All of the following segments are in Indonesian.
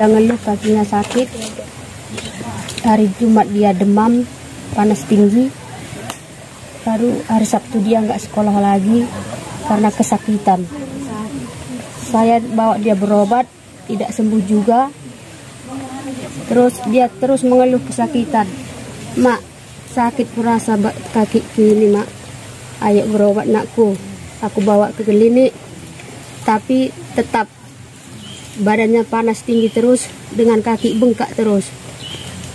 Dia ngeluh kakinya sakit. Hari Jumat dia demam, panas tinggi. Baru hari Sabtu dia nggak sekolah lagi karena kesakitan. Saya bawa dia berobat, tidak sembuh juga. Terus dia terus mengeluh kesakitan. Mak, sakit kurasa kaki ini mak. Ayo berobat nakku. Aku bawa ke klinik. Tapi tetap badannya panas tinggi terus dengan kaki bengkak terus.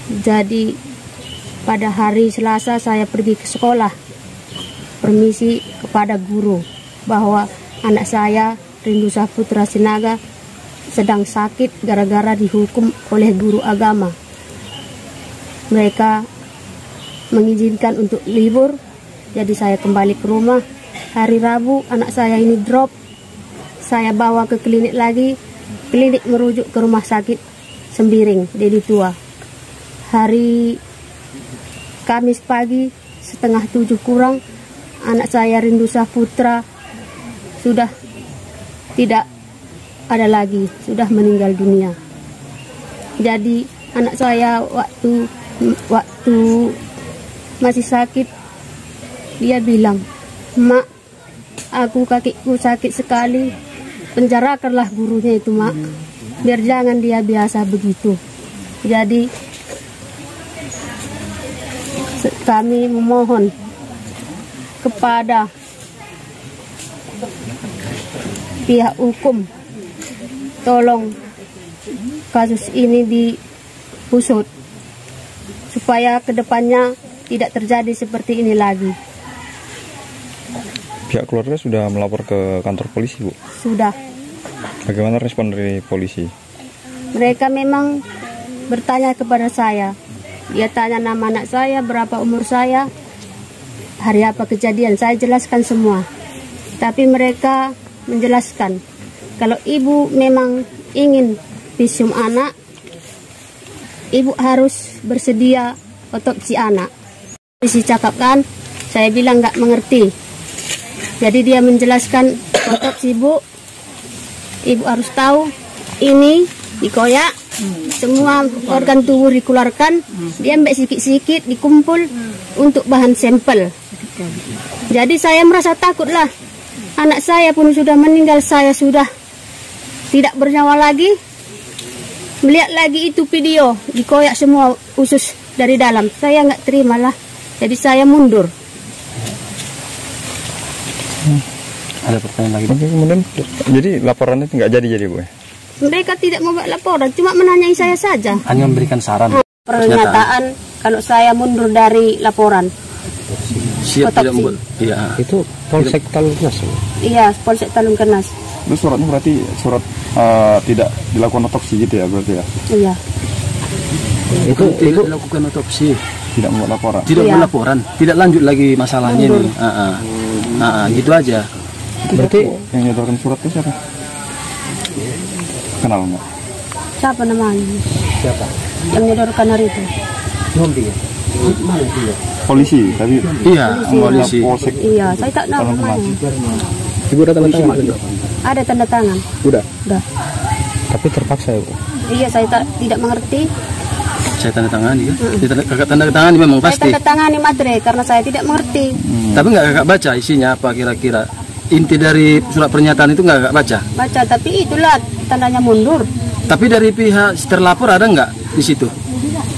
Jadi pada hari Selasa saya pergi ke sekolah. Permisi kepada guru bahwa anak saya Rindu Saputra Sinaga sedang sakit gara-gara dihukum oleh guru agama. Mereka mengizinkan untuk libur, jadi saya kembali ke rumah. Hari Rabu anak saya ini drop, saya bawa ke klinik lagi, klinik merujuk ke rumah sakit Sembiring, Dedi Tua. Hari Kamis pagi setengah tujuh kurang, anak saya Rindu Saputra sudah tidak ada lagi, sudah meninggal dunia. Jadi anak saya waktu waktu masih sakit dia bilang, "Mak, aku kakiku sakit sekali. Penjarakanlah gurunya itu, Mak. Biar jangan dia biasa begitu." Jadi kami memohon kepada pihak hukum tolong kasus ini diusut supaya ke depannya tidak terjadi seperti ini lagi. Pihak keluarga sudah melapor ke kantor polisi, Bu. Sudah Bagaimana respon dari polisi? mereka memang bertanya kepada saya. Dia tanya nama anak saya, berapa umur saya, hari apa kejadian. Saya jelaskan semua. Tapi mereka menjelaskan kalau ibu memang ingin visum anak, ibu harus bersedia otopsi anak. Polisi cakap kan, saya bilang nggak mengerti. Jadi dia menjelaskan otopsi ibu, ibu harus tahu ini dikoyak, semua organ tubuh dikeluarkan, diambil sikit-sikit, dikumpul untuk bahan sampel. Jadi saya merasa takut lah. Anak saya pun sudah meninggal, saya sudah tidak bernyawa lagi. Melihat lagi itu video, dikoyak semua usus dari dalam. Saya nggak terima lah. Jadi saya mundur. Ada pertanyaan lagi? Oke, kemudian jadi laporannya nggak jadi jadi, Bu. ya? Mereka tidak membuat laporan, cuma menanyai saya saja. Hanya memberikan saran. Pernyataan kalau saya mundur dari laporan. Siap Otopsi. tidak membuat. Iya. Itu Polsek Talungas. Iya, Polsek Talun Kenas. Itu suratnya berarti surat eh, tidak dilakukan otopsi gitu ya berarti ya? Iya. Itu tidak ibu dilakukan otopsi, Tidak membuat laporan. tidak Iya. membuat laporan, tidak lanjut lagi masalahnya ini. Ah, ah. Ah, ah, gitu aja. berarti Yang menyodorkan surat itu siapa? Kenal nggak? Siapa namanya? siapa? Yang menyodorkan hari itu? Nombi ya. Mana dia? Polisi, tapi Iya, polisi. polsek Iya, saya tak tahu namanya. Ibu udah tanda tangan? Ada tanda tangan. Udah. Udah. Tapi terpaksa ya, Bu. Iya, saya tak tidak mengerti. Saya tanda tangani ya. Tidak- Kakak tanda tangan memang Saya pasti. tanda tangani materai karena saya tidak mengerti. Tapi nggak kakak baca isinya apa kira-kira. Inti dari surat pernyataan itu nggak kakak baca. Baca, tapi itulah tandanya mundur. Tapi dari pihak terlapor ada nggak di situ?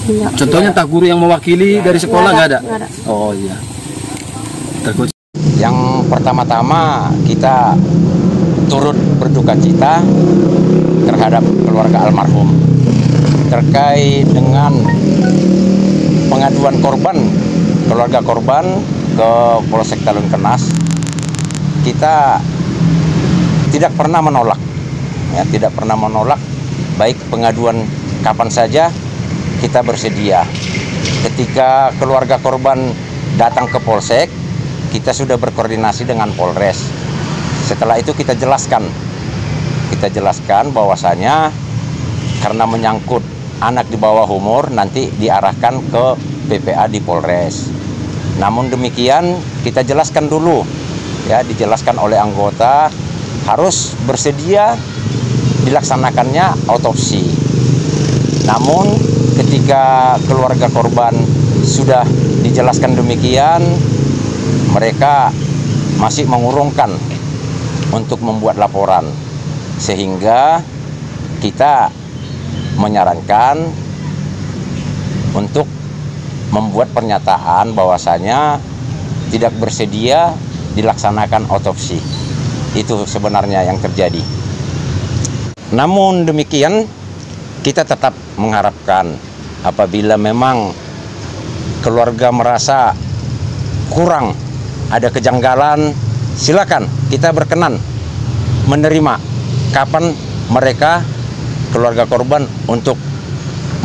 Iya. Contohnya entah guru yang mewakili dari sekolah nggak ada? Ada. Oh iya. Takut. Yang pertama-tama kita turut berduka cita terhadap keluarga almarhum terkait dengan pengaduan korban keluarga korban ke Polsek Talun Kenas. Kita tidak pernah menolak ya tidak pernah menolak. Baik pengaduan kapan saja kita bersedia. Ketika keluarga korban datang ke Polsek kita sudah berkoordinasi dengan Polres. Setelah itu kita jelaskan, kita jelaskan bahwasanya karena menyangkut anak di bawah umur nanti diarahkan ke PPA di Polres. Namun demikian kita jelaskan dulu, ya dijelaskan oleh anggota harus bersedia dilaksanakannya autopsi. Namun ketika keluarga korban sudah dijelaskan demikian, mereka masih mengurungkan untuk membuat laporan sehingga kita menyarankan untuk membuat pernyataan bahwasanya tidak bersedia dilaksanakan otopsi. Itu sebenarnya yang terjadi. Namun demikian kita tetap mengharapkan apabila memang keluarga merasa kurang ada kejanggalan silakan kita berkenan menerima kapan mereka keluarga korban untuk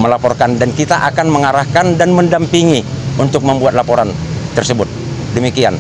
melaporkan dan kita akan mengarahkan dan mendampingi untuk membuat laporan tersebut. Demikian